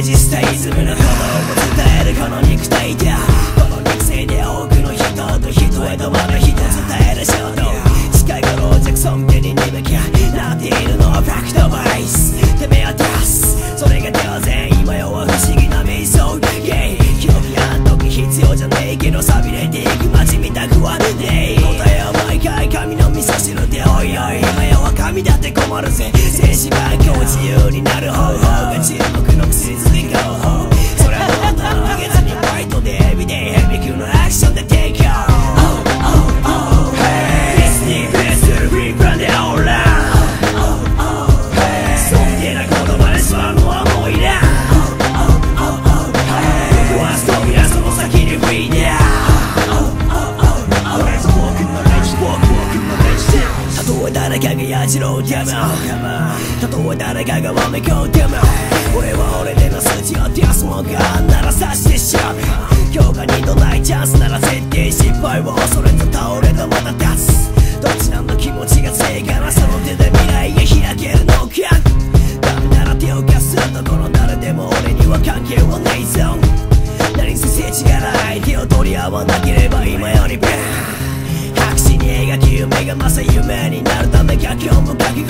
レジスタイズムの鼓動を伝えるこの肉体だ。この肉声で多くの人と人へとまだ人伝える衝動近い頃ジャクソン家に鈍きなっているのはファクトバイス。てめえは出すそれが当然今よは不思議な瞑想 Yeah 記憶や時必要じゃねえけど錆びれていく街見たくはねえ。答えは毎回神の味噌汁でおいおい。今よは神だって困るぜ。静止番号自由になる方法が注目の薬え誰かがやじろうデムたとえ誰かがわめこうディム俺は俺での筋をディスモンガンなら刺してしまう今日が二度ないチャンスなら絶対失敗を恐れず倒れたまた立つどっちなんの気持ちが正解なその手で未来へ開けるのかダメなら手を貸すんだこの誰でも俺には関係はないぞ何せ世知がない手を取り合わなければ今よりベン描き夢がまさ夢になるため逆境もかき